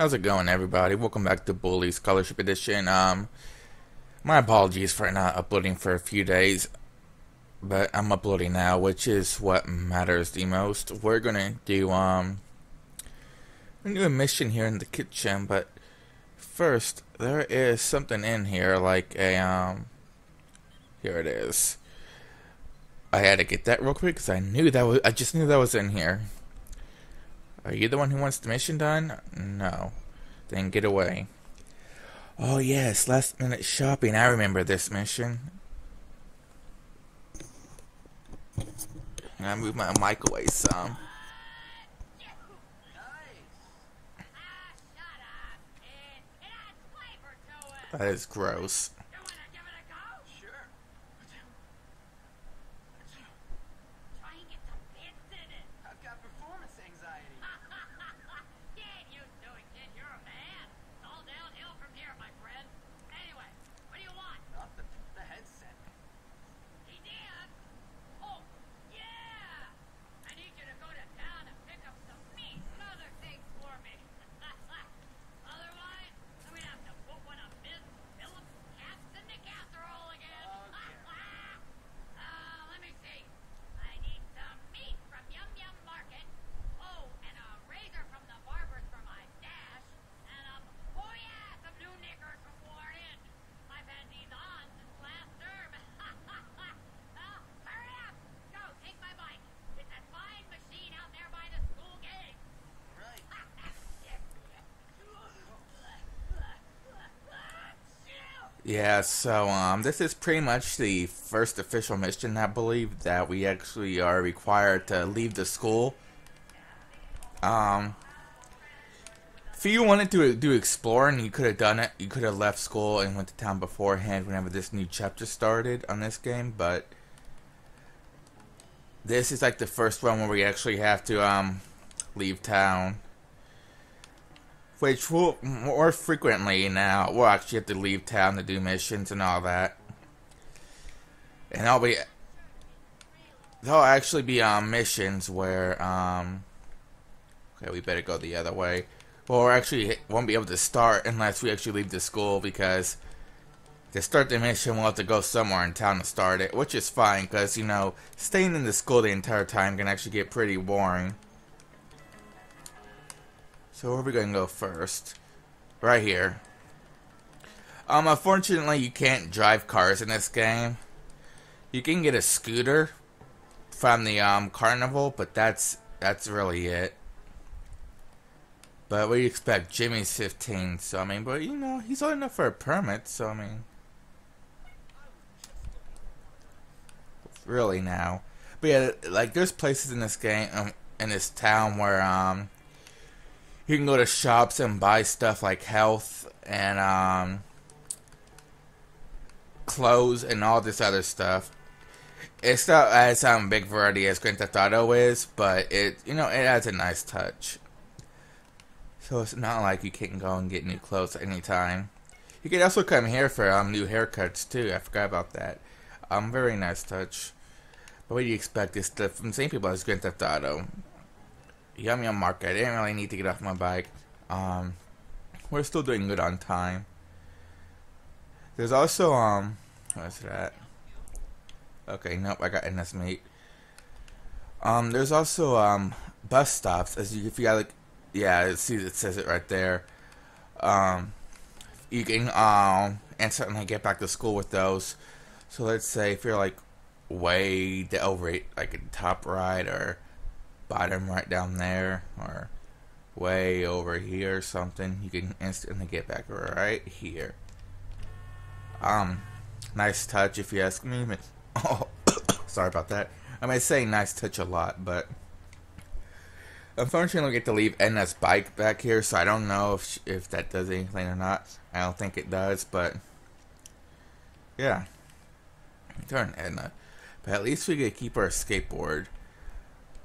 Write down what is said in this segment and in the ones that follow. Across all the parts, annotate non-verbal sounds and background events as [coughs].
How's it going, everybody? Welcome back to Bully Scholarship Edition. Um, my apologies for not uploading for a few days, but I'm uploading now, which is what matters the most. We're gonna do um, we're gonna do a mission here in the kitchen, but first there is something in here, like a um, here it is. I had to get that real quick because I knew that was. I just knew that was in here. Are you the one who wants the mission done? No. Then get away. Oh yes, last minute shopping. I remember this mission. I move my mic away some. That is gross. Yeah, so um, this is pretty much the first official mission, I believe, that we actually are required to leave the school. Um, if you wanted to do exploring, you could have done it. You could have left school and went to town beforehand whenever this new chapter started on this game, but this is like the first one where we actually have to um, leave town which will more frequently now we'll actually have to leave town to do missions and all that. And I'll be there'll actually be um missions where um okay we better go the other way. Well, we actually won't be able to start unless we actually leave the school because to start the mission we'll have to go somewhere in town to start it, which is fine because you know staying in the school the entire time can actually get pretty boring. So where are we gonna go first? Right here. Um, unfortunately, you can't drive cars in this game. You can get a scooter from the um carnival, but that's that's really it. But what do you expect? Jimmy's 15, so I mean, but you know, he's old enough for a permit, so I mean, really now. But yeah, like there's places in this game, um, in this town where um you can go to shops and buy stuff like health and um, clothes and all this other stuff. It's not as um, big variety as Grand Theft Auto is, but it you know it adds a nice touch. So it's not like you can't go and get new clothes anytime. You can also come here for um, new haircuts too. I forgot about that. Um, very nice touch. But what do you expect? It's the, from same people as Grand Theft Auto. Yum Yum Market. I didn't really need to get off my bike. Um, we're still doing good on time. There's also um, what's that? Okay, nope, I got NS Meat. Um, there's also um bus stops as you if you got like yeah, see it says it right there. Um, you can um instantly get back to school with those. So let's say if you're like way over like a top right or bottom right down there or way over here or something, you can instantly get back right here. Um, nice touch if you ask me. [coughs] Oh, [coughs] sorry about that. I may say nice touch a lot, but unfortunately, I get to leave Edna's bike back here, so I don't know if if that does anything or not. I don't think it does, but yeah, turn Edna. But at least we to keep our skateboard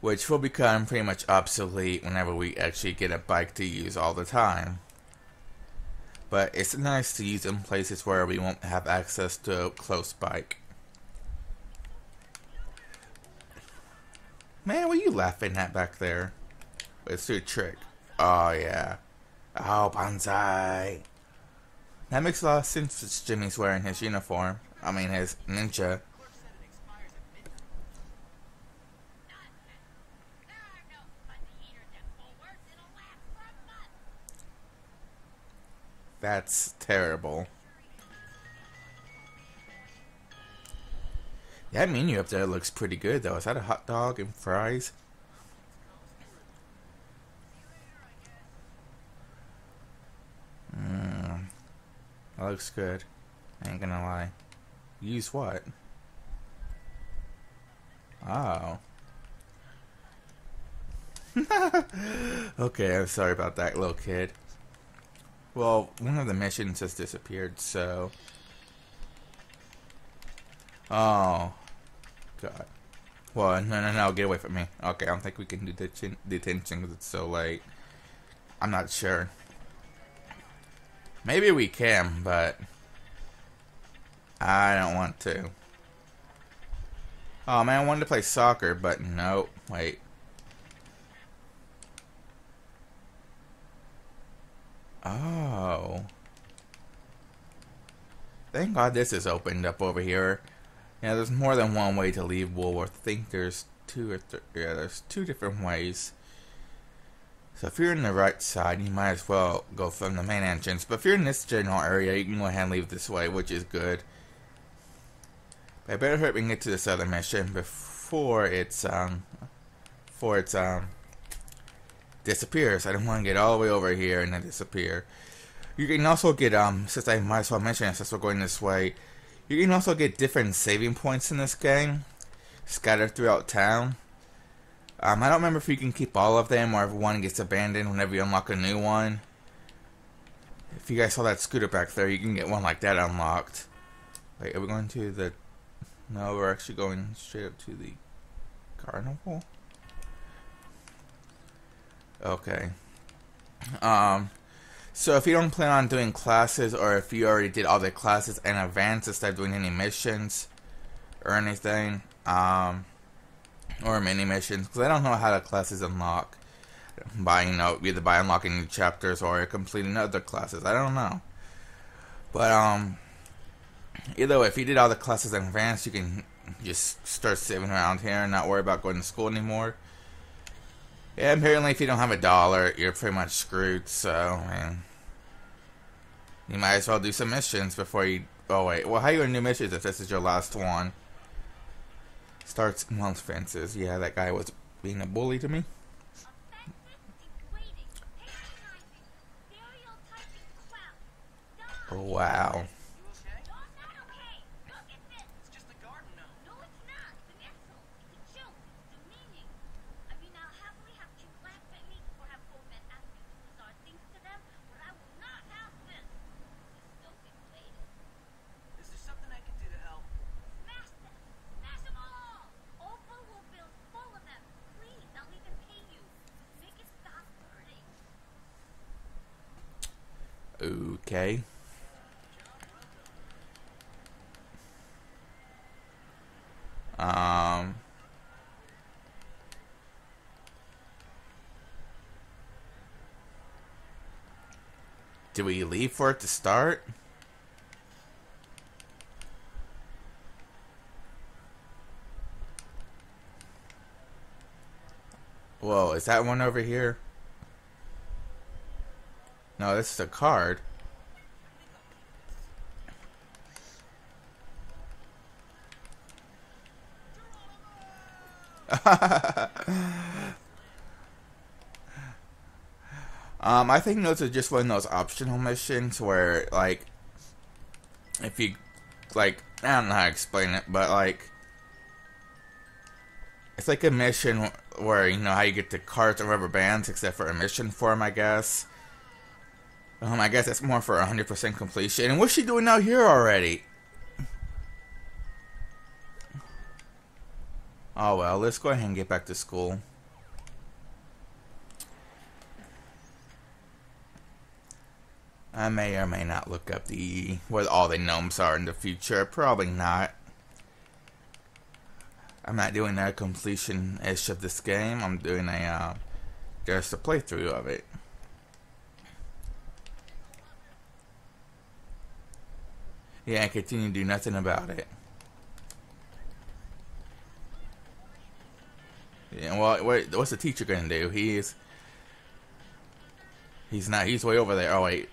which will become pretty much obsolete whenever we actually get a bike to use all the time. But it's nice to use in places where we won't have access to a close bike. Man, what are you laughing at back there? It's your trick. Oh, yeah. Oh, Banzai. That makes a lot of sense since Jimmy's wearing his uniform. I mean, his ninja. That's terrible. That menu up there looks pretty good, though. Is that a hot dog and fries? Mmm. That looks good. I ain't gonna lie. Use what? Oh. [laughs] okay, I'm sorry about that little kid. Well, one of the missions has disappeared, so... Oh. God. Well, no, no, no, get away from me. Okay, I don't think we can do detention because it's so late. I'm not sure. Maybe we can, but... I don't want to. Oh man, I wanted to play soccer, but nope. Wait. Oh. Thank God this is opened up over here. Yeah, there's more than one way to leave Bullworth. I think there's two or th yeah, there's two different ways. So if you're in the right side, you might as well go from the main entrance. But if you're in this general area, you can go ahead and leave this way, which is good. But I better hope we can get to this other mission before it's um before it's um disappears. I don't want to get all the way over here and then disappear. You can also get, um, since I might as well mention it, since we're going this way, you can also get different saving points in this game, scattered throughout town. Um, I don't remember if you can keep all of them or if one gets abandoned whenever you unlock a new one. If you guys saw that scooter back there, you can get one like that unlocked. Wait, are we going to the... No, we're actually going straight up to the carnival? Okay. Um, so if you don't plan on doing classes, or if you already did all the classes in advance instead of doing any missions or anything, um, or mini missions, because I don't know how the classes unlock by you know either by unlocking new chapters or completing other classes. I don't know, but um, either way, if you did all the classes in advance, you can just start saving around here and not worry about going to school anymore. Yeah, apparently if you don't have a dollar, you're pretty much screwed, so, man. You might as well do some missions before you... Oh, wait. Well, how are you going to do missions if this is your last one? Starts month fences. Yeah, that guy was being a bully to me. Oh, wow. Okay. Um. Do we leave for it to start? Whoa, is that one over here? No, this is a card. [laughs] um, I think those are just one of those optional missions where, like, if you, like, I don't know how to explain it, but, like, it's like a mission where, you know, how you get the cards and rubber bands, except for a mission form, I guess. Um, I guess that's more for 100% completion. And what's she doing out here already? Oh well, let's go ahead and get back to school. I may or may not look up the what all the gnomes are in the future. Probably not. I'm not doing a completion ish of this game. I'm doing a uh, just a playthrough of it. Yeah, I continue to do nothing about it. Well, what, what's the teacher gonna do? He's he's not. He's way over there. Oh wait,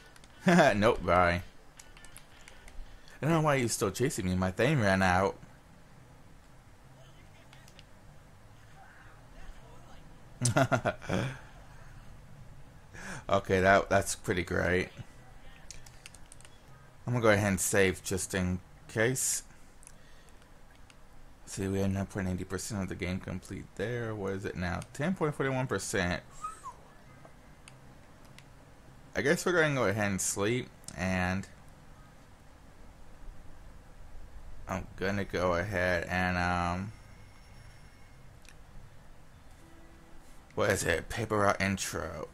[laughs] nope. Bye. I don't know why he's still chasing me. My thing ran out. [laughs] okay, that that's pretty great. I'm gonna go ahead and save just in case. See, we had 9.80% of the game complete there. What is it now? 10.41%. I guess we're going to go ahead and sleep. And I'm going to go ahead and, um, what is it? Paper route intro.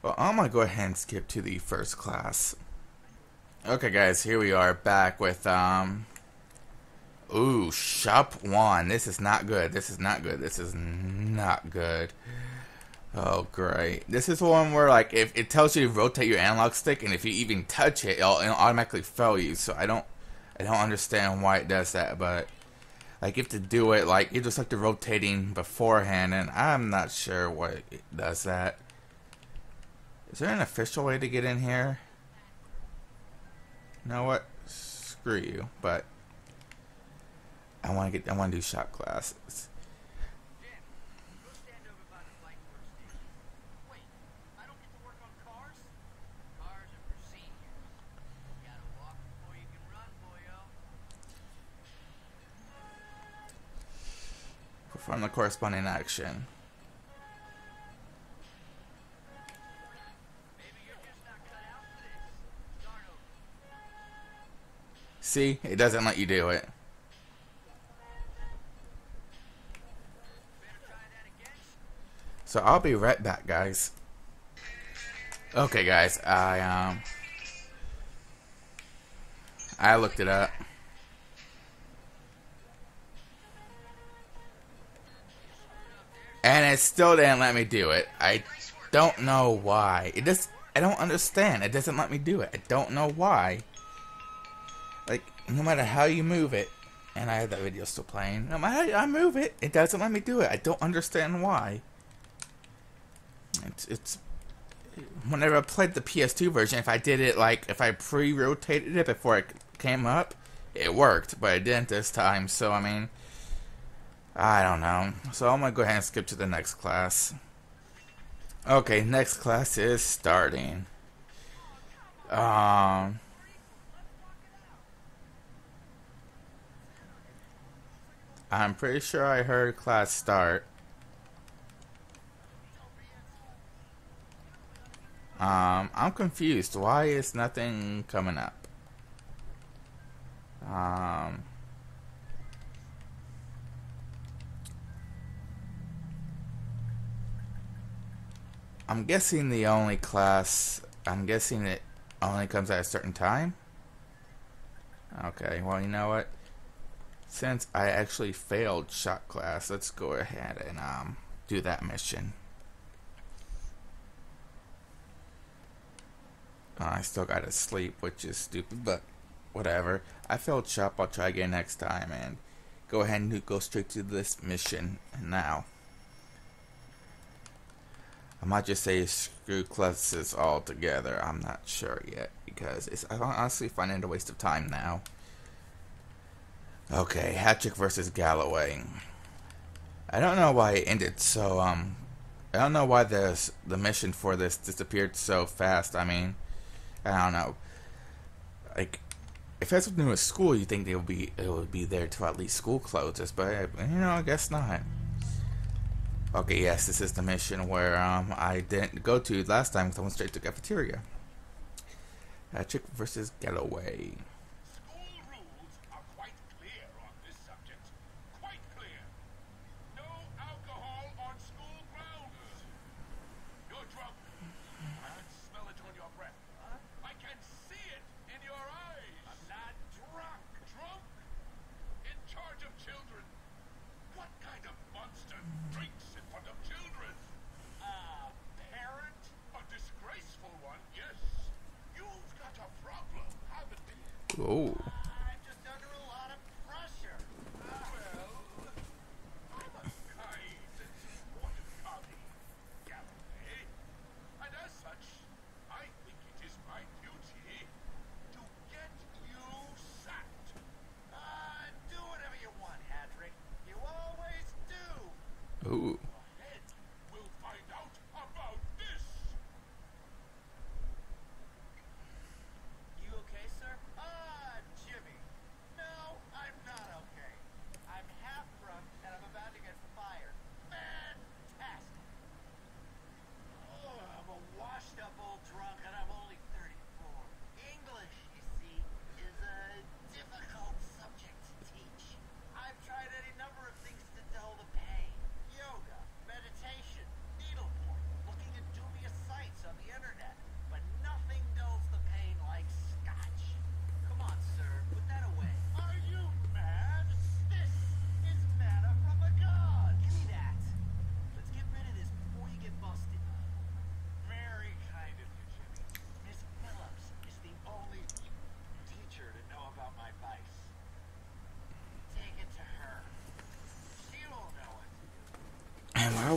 Well, I'm going to go ahead and skip to the first class. Okay, guys, here we are back with, um, Ooh, Shop 1. This is not good. This is not good. This is not good. Oh, great. This is one where, like, if it tells you to rotate your analog stick, and if you even touch it, it'll, it'll automatically fail you. So I don't, I don't understand why it does that, but, like, you have to do it, like, you just like the rotating beforehand, and I'm not sure what it does that. Is there an official way to get in here? You know what? Screw you, but I want to get. I want to do shop classes. Perform the corresponding action. See, it doesn't let you do it. So I'll be right back, guys. Okay, guys, I um, I looked it up. And it still didn't let me do it. I don't know why. It just, I don't understand. It doesn't let me do it. I don't know why. Like, no matter how you move it, and I have that video still playing, no matter how I move it, it doesn't let me do it. I don't understand why. It's, it's whenever I played the PS2 version, if I did it like if I pre-rotated it before it came up, it worked, but it didn't this time. So I mean, I don't know. So I'm gonna go ahead and skip to the next class. Okay, next class is starting. Um. I'm pretty sure I heard class start. Um, I'm confused. Why is nothing coming up? Um, I'm guessing the only class. I'm guessing it only comes at a certain time. Okay, well, you know what? Since I actually failed shot class, let's go ahead and um, do that mission. Uh, I still gotta sleep, which is stupid, but whatever. I failed shop. I'll try again next time and go ahead and go straight to this mission now. I might just say screw classes altogether. I'm not sure yet because it's I honestly find it a waste of time now. Okay, Hattrick versus Galloway. I don't know why it ended so um I don't know why this the mission for this disappeared so fast. I mean, I don't know. Like, if that's something with school, you think would be it would be there till at least school closes, but you know, I guess not. Okay, yes, this is the mission where um I didn't go to last time because I went straight to cafeteria. Uh, Chick versus Galloway.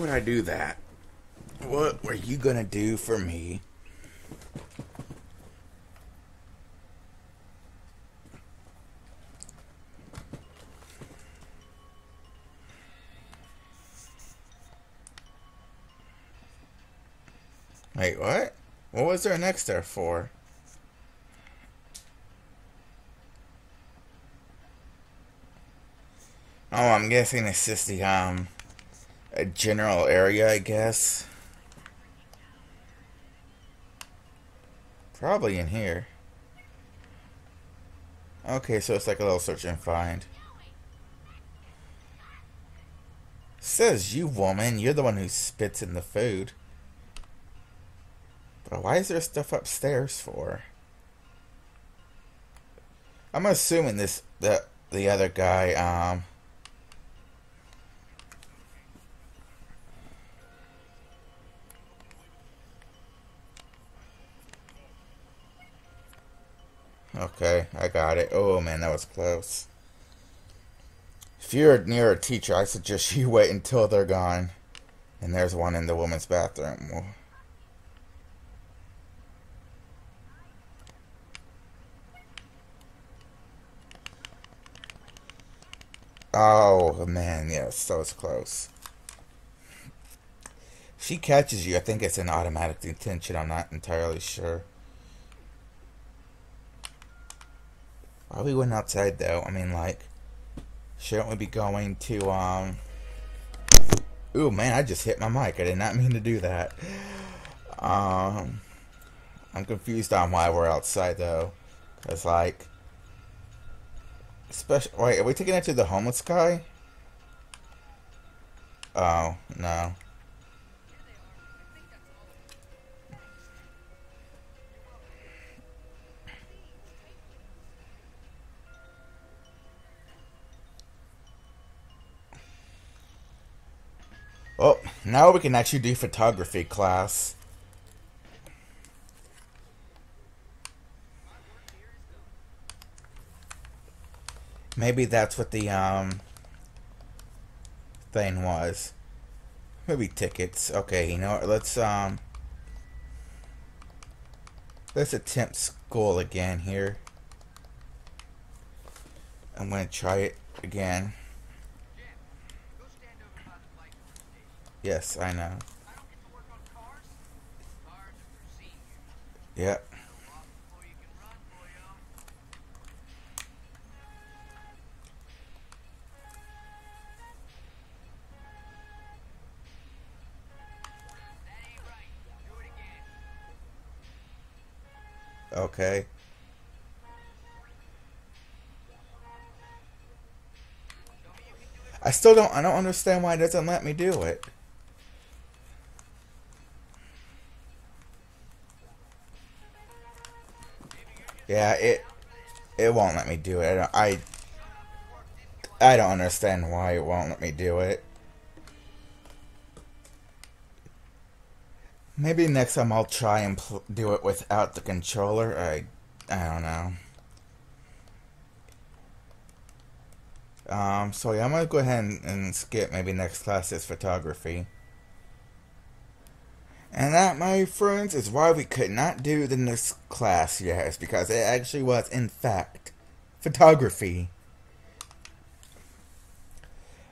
Would I do that? What were you gonna do for me? Wait, what? What was there next there for? Oh, I'm guessing it's just the um a general area, I guess. Probably in here. Okay, so it's like a little search and find. Says you, woman. You're the one who spits in the food. But why is there stuff upstairs for? I'm assuming this the the other guy um Okay, I got it. Oh man, that was close. If you're near a teacher, I suggest [laughs] you wait until they're gone. And there's one in the woman's bathroom. Oh man, yes, that was close. She catches you. I think it's an automatic detention. I'm not entirely sure. Why we went outside though? I mean, like, shouldn't we be going to um? Ooh man, I just hit my mic. I did not mean to do that. Um, I'm confused on why we're outside though, cause like, especially wait, are we taking it to the homeless guy? Oh no. Oh, now we can actually do photography class. Maybe that's what the um thing was. Maybe tickets. Okay, you know what? Let's um let's attempt school again here. I'm gonna try it again. Right. I know. again. Okay. I still don't I don't understand why it doesn't let me do it. Yeah, it it won't let me do it. I I, I don't understand why it won't let me do it. Maybe next time I'll try and do it without the controller. I I don't know. Um, so yeah, I'm gonna go ahead and, and skip maybe next class is photography. And that, my friends, is why we could not do the next class, yes, because it actually was, in fact, photography.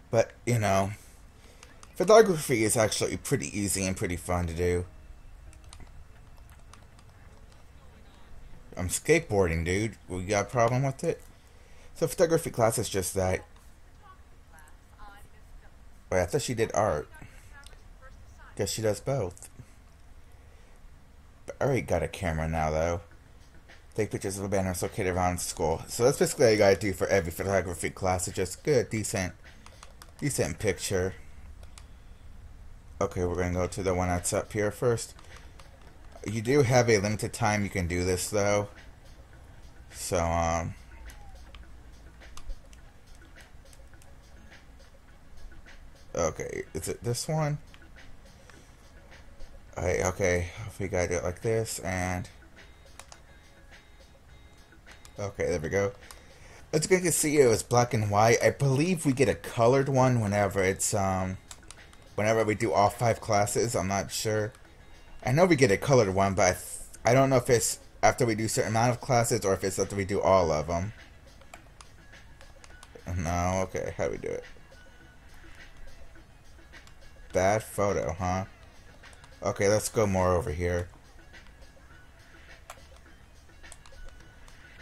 But, you know, photography is actually pretty easy and pretty fun to do. I'm skateboarding, dude. We got a problem with it? So photography class is just that. Wait, I thought she did art. Guess she does both. I already got a camera now, though. Take pictures of the banners located around school. So that's basically all you gotta do for every photography class. It's just good, decent, decent picture. Okay, we're gonna go to the one that's up here first. You do have a limited time you can do this, though. So, um... Okay, is it this one? Okay, we gotta do it like this, and... Okay, there we go. As you can see, it was black and white. I believe we get a colored one whenever it's, um... Whenever we do all five classes, I'm not sure. I know we get a colored one, but I, I don't know if it's after we do a certain amount of classes or if it's after we do all of them. No, okay, how do we do it? Bad photo, huh? Okay, let's go more over here.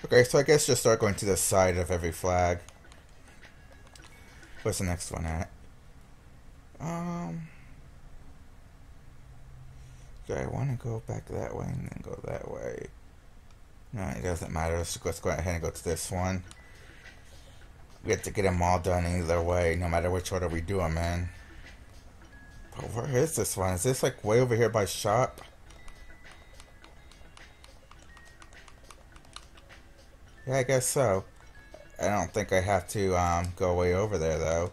Okay, so I guess just start going to the side of every flag. What's the next one at? Um... Do I want to go back that way and then go that way? No, it doesn't matter. Let's, let's go ahead and go to this one. We have to get them all done either way, no matter which order we do them in. Where is this one? Is this like way over here by shop? Yeah, I guess so. I don't think I have to um, go way over there though.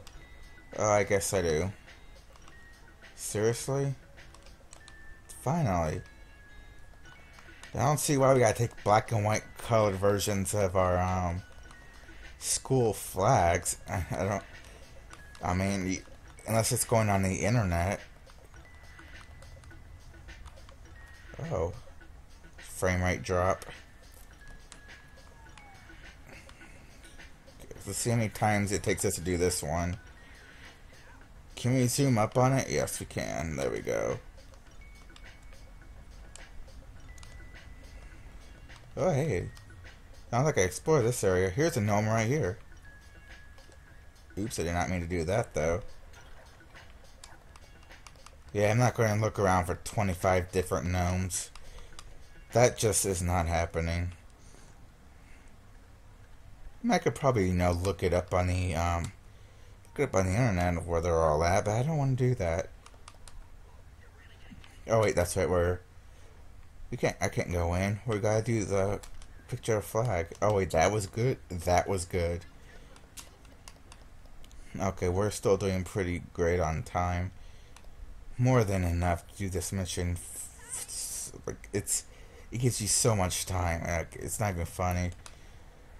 Oh, I guess I do. Seriously? Finally. I don't see why we gotta take black and white colored versions of our um, school flags. [laughs] I don't. I mean, unless it's going on the internet. Oh, frame rate drop. Let's see how many times it takes us to do this one. Can we zoom up on it? Yes, we can. There we go. Oh, hey. Sounds like I explored this area. Here's a gnome right here. Oops, I did not mean to do that, though. Yeah, I'm not going to look around for 25 different gnomes. That just is not happening. I could probably, you know, look it up on the, um, look it up on the internet where they're all at, but I don't want to do that. Oh, wait, that's right, where we can't. I can't go in. We gotta do the picture of flag. Oh wait, that was good. That was good. Okay, we're still doing pretty great on time. More than enough to do this mission. Like it's, it gives you so much time. Like, it's not even funny.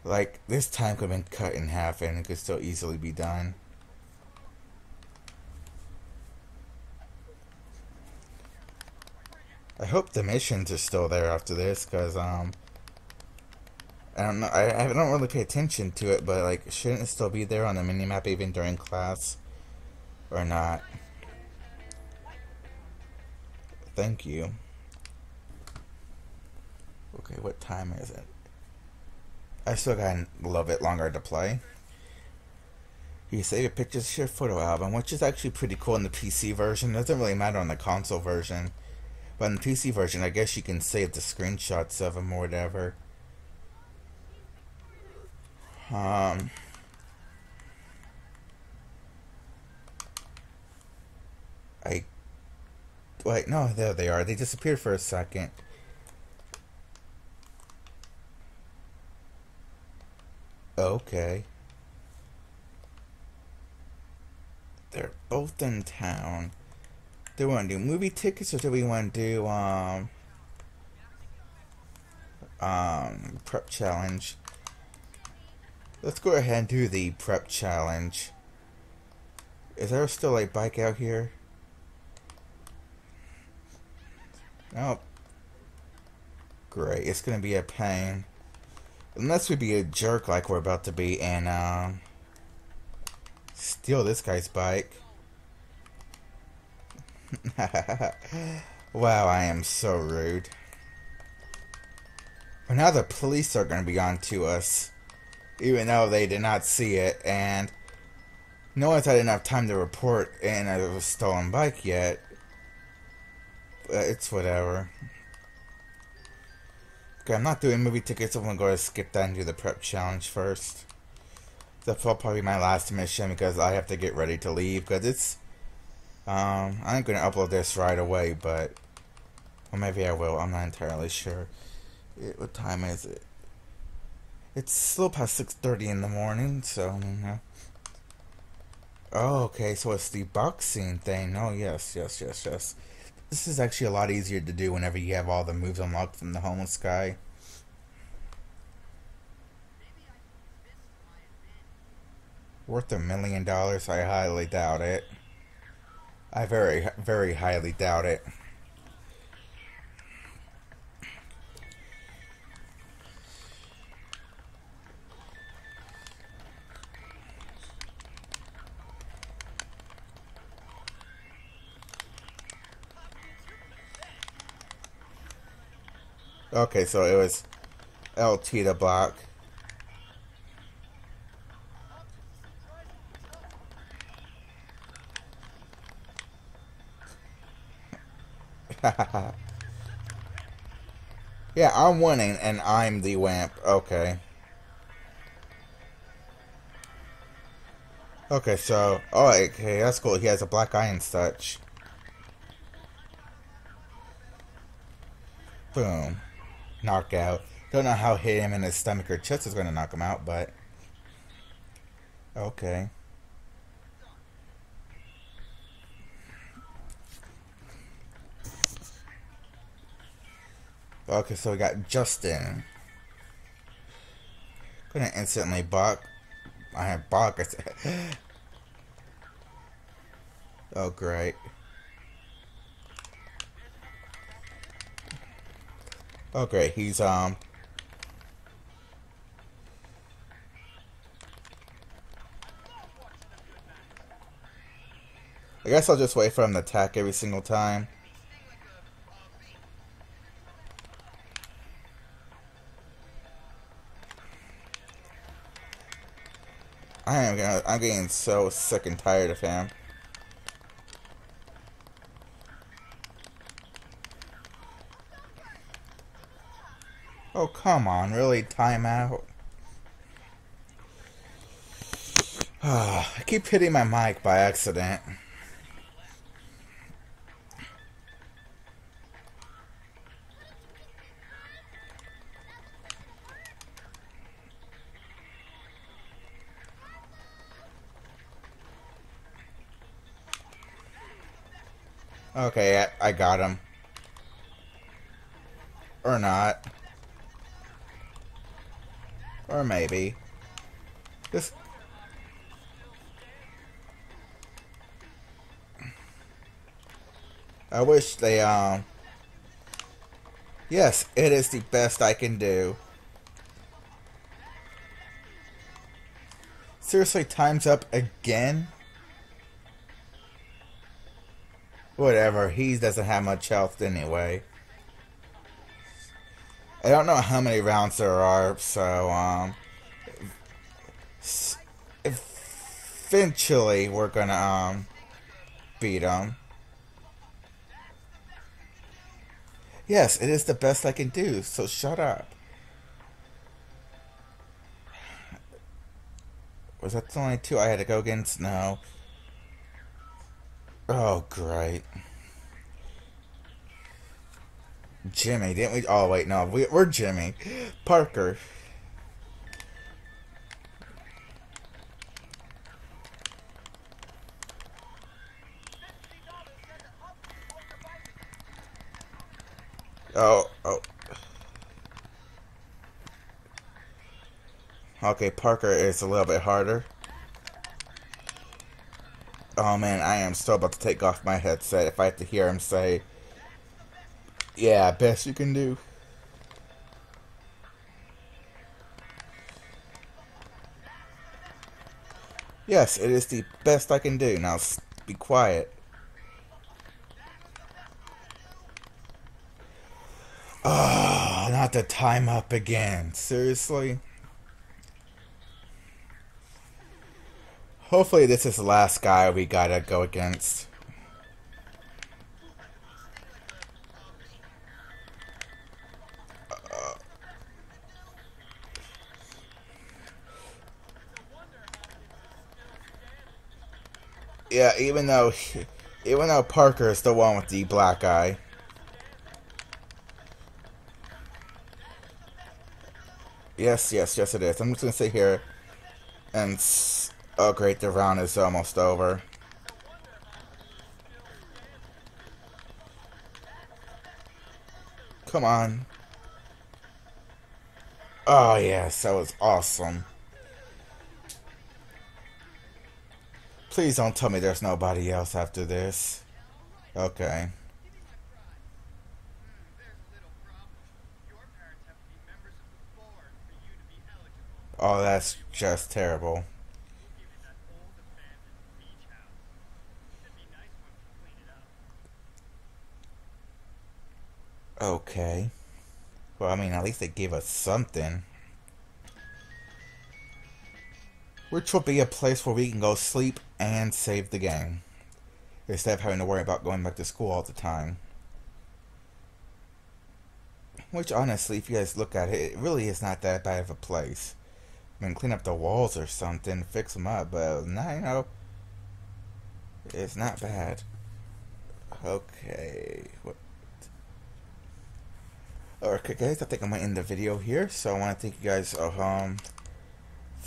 Like this time could have been cut in half, and it could still easily be done. I hope the missions are still there after this, because, um, I don't know, I, I don't really pay attention to it, but, like, shouldn't it still be there on the minimap even during class? Or not? Thank you. Okay, what time is it? I still got a little bit longer to play. You save your pictures to your photo album, which is actually pretty cool in the PC version. It doesn't really matter on the console version. But in the PC version, I guess you can save the screenshots of them or whatever. Um... I... Wait, no, there they are. They disappeared for a second. Okay. They're both in town. Do we want to do movie tickets or do we want to do um um prep challenge? Let's go ahead and do the prep challenge. Is there still a bike out here? Nope. Great, it's gonna be a pain. Unless we be a jerk like we're about to be and um steal this guy's bike. [laughs] wow, I am so rude. But now the police are gonna be on to us. Even though they did not see it and no one's had enough time to report in a stolen bike yet. But it's whatever. Okay, I'm not doing movie tickets. I'm gonna go skip that and do the prep challenge first. That's probably my last mission because I have to get ready to leave because it's. Um, I'm gonna upload this right away, but. Or maybe I will. I'm not entirely sure. It, what time is it? It's still past 6:30 in the morning, so you know. Oh, okay. So it's the boxing thing. Oh, yes, yes, yes, yes. This is actually a lot easier to do whenever you have all the moves unlocked from the homeless guy. Worth a million dollars? I highly doubt it. I very, very highly doubt it. Okay, so it was LT to block. [laughs] yeah, I'm winning and I'm the wimp. Okay. Okay, so, oh, okay, that's cool. He has a black eye and such. Boom knockout. Don't know how hitting him in his stomach or chest is going to knock him out, but okay. Okay, so we got Justin. Gonna instantly buck. I have buck. [laughs] oh, great. Okay, he's, um... I guess I'll just wait for him to attack every single time. I am gonna, I'm getting so sick and tired of him. Come on, really? Timeout? Ah, I keep hitting my mic by accident. Okay, I, I got him. Or not. Or maybe. This... I wish they, um... Yes, it is the best I can do. Seriously, time's up again? Whatever, he doesn't have much health anyway. I don't know how many rounds there are, so um, eventually we're gonna um beat them. Yes, it is the best I can do, so shut up. Was that the only two I had to go against? No. Oh, great. Jimmy, didn't we? Oh, wait, no. We, we're Jimmy. Parker. Oh, oh. Okay, Parker is a little bit harder. Oh man, I am so about to take off my headset if I have to hear him say, Yeah, best you can do. Yes, it is the best I can do. Now be quiet. Oh, not the time up again. Seriously? Hopefully this is the last guy we gotta go against. Yeah, even though even though Parker is the one with the black eye. Yes, yes, yes it is. I'm just gonna sit here and oh great, the round is almost over. Come on. Oh yes, that was awesome. Please don't tell me there's nobody else after this. Okay. Oh, that's just terrible. Okay. Well, I mean, at least they gave us something. which will be a place where we can go sleep and save the game instead of having to worry about going back to school all the time. Which, honestly, if you guys look at it, it really is not that bad of a place. I mean, clean up the walls or something, fix them up, but now, you know, it's not bad. Okay, what? Okay, guys, I think I'm gonna end the video here. So I want to thank you guys. Uh, um,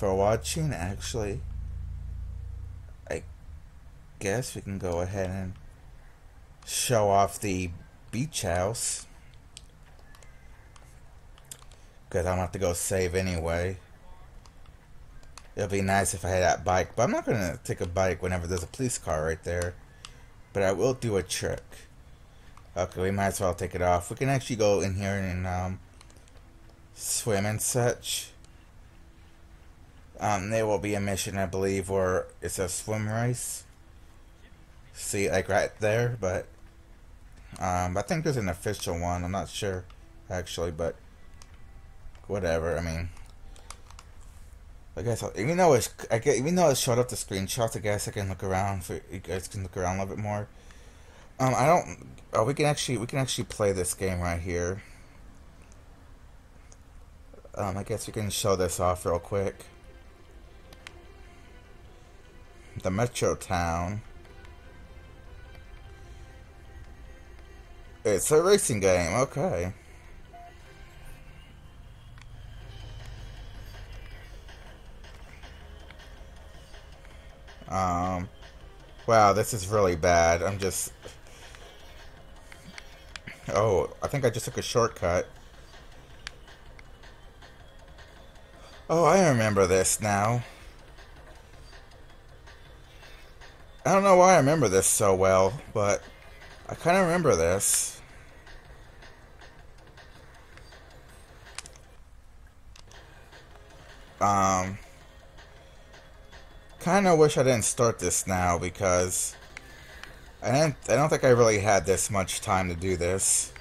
for watching actually guess we can go ahead and show off the beach house. Because I'm have to go save anyway. It'll be nice if I had that bike but I'm not gonna take a bike whenever there's a police car right there. But I will do a trick. Okay we might as well take it off. We can actually go in here and um, swim and such. Um, there will be a mission, I believe, where it's a swim race. See, like right there, but um, I think there's an official one. I'm not sure, actually, but whatever. I mean, I guess I'll, even though it's I get even though it showed up the screenshots, I guess I can look around for you guys can look around a little bit more. Um, I don't. Oh, we can actually we can actually play this game right here. Um, I guess we can show this off real quick. the Metro Town. It's a racing game, okay. Um, wow, this is really bad. I'm just... Oh, I think I just took a shortcut. Oh, I remember this now. I don't know why I remember this so well, but I kind of remember this. Um, kind of wish I didn't start this now because I didn't. I don't think I really had this much time to do this.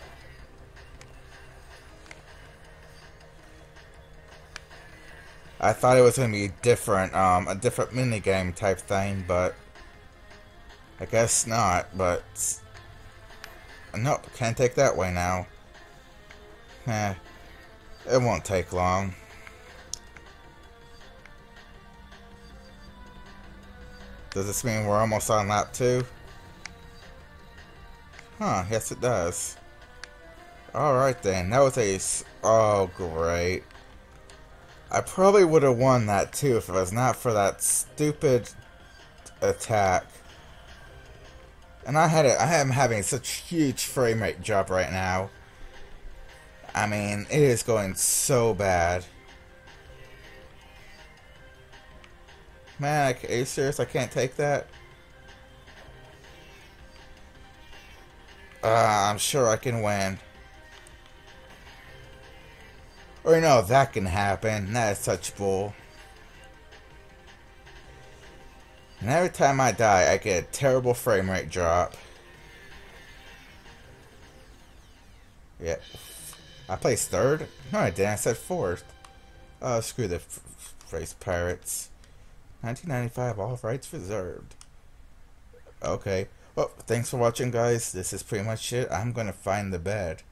I thought it was gonna be different, um, a different minigame type thing, but I guess not, but... Nope, can't take that way now. Eh, it won't take long. Does this mean we're almost on lap 2? Huh, yes it does. Alright then, that was a... Oh, great. I probably would have won that too if it was not for that stupid attack. And I had a, I am having such huge frame rate drop right now. I mean, it is going so bad. Man, are you serious? I can't take that? Uh, I'm sure I can win. Or no, that can happen. That is such bull. And every time I die, I get a terrible frame rate drop. Yeah. I placed third? No, I didn't. I said fourth. Oh, screw the phrase pirates. 1995, all rights reserved. Okay. Well, thanks for watching, guys. This is pretty much it. I'm going to find the bed.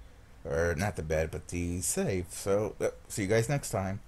Or, not the bed, but the safe. So, see you guys next time.